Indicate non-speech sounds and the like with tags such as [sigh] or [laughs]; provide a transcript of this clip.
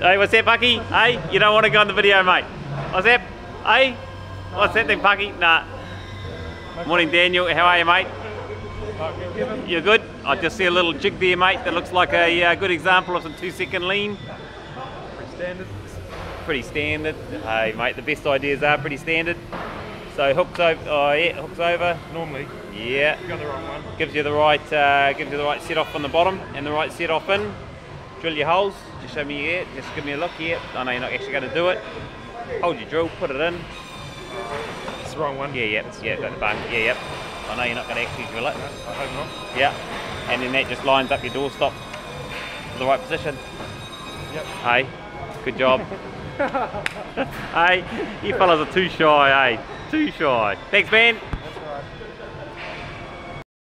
Hey, what's that, Bucky? Hey, you don't want to go on the video, mate. What's that? Hey, what's that thing, Bucky? Nah. Morning, Daniel. How are you, mate? You're good? I just see a little jig there, mate, that looks like a uh, good example of some two-second lean. Pretty standard. Pretty standard. Hey, mate, the best ideas are pretty standard. So hooks over. Oh, yeah, hooks over. Normally, Yeah. you got the wrong one. Gives you the right, uh, gives you the right set off on the bottom and the right set off in. Drill your holes. Just show me here. Just give me a look here. I know you're not actually going to do it. Hold your drill. Put it in. It's the wrong one. Yeah, yep, yeah, got the bung. Yeah, yep. I know you're not going to actually drill it. I hope not. Yeah. And then that just lines up your doorstop to the right position. Yep. Hey, good job. [laughs] hey, you fellas are too shy, hey? Too shy. Thanks, man.